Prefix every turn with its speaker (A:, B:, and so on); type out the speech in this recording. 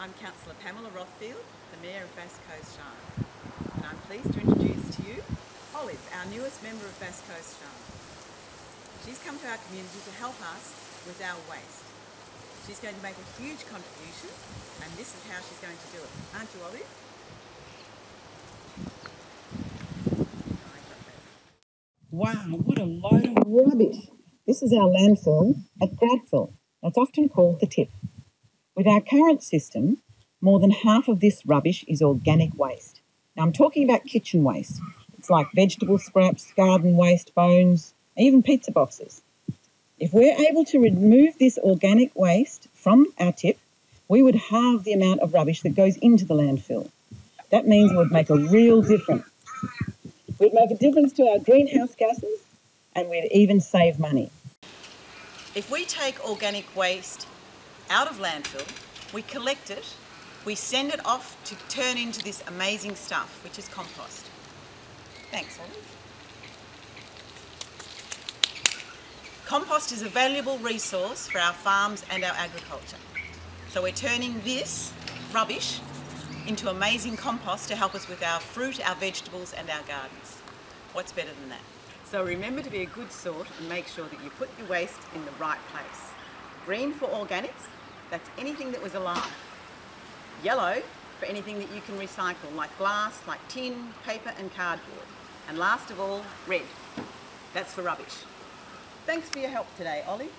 A: I'm Councillor Pamela Rothfield, the Mayor of Bass Coast Shire. And I'm pleased to introduce to you Olive, our newest member of Bass Coast Shire. She's come to our community to help us with our waste. She's going to make a huge contribution and this is how she's going to do it. Aren't you, Olive?
B: Wow, what a load of rubbish. This is our landfill at Grantville. It's often called the tip. With our current system, more than half of this rubbish is organic waste. Now I'm talking about kitchen waste. It's like vegetable scraps, garden waste, bones, even pizza boxes. If we're able to remove this organic waste from our tip, we would halve the amount of rubbish that goes into the landfill. That means would make a real difference. We'd make a difference to our greenhouse gases and we'd even save money.
A: If we take organic waste out of landfill, we collect it, we send it off to turn into this amazing stuff, which is compost. Thanks, Olive. Compost is a valuable resource for our farms and our agriculture. So we're turning this rubbish into amazing compost to help us with our fruit, our vegetables and our gardens. What's better than that? So remember to be a good sort and make sure that you put your waste in the right place. Green for organics, that's anything that was alive. Yellow for anything that you can recycle, like glass, like tin, paper and cardboard. And last of all, red. That's for rubbish. Thanks for your help today, Ollie.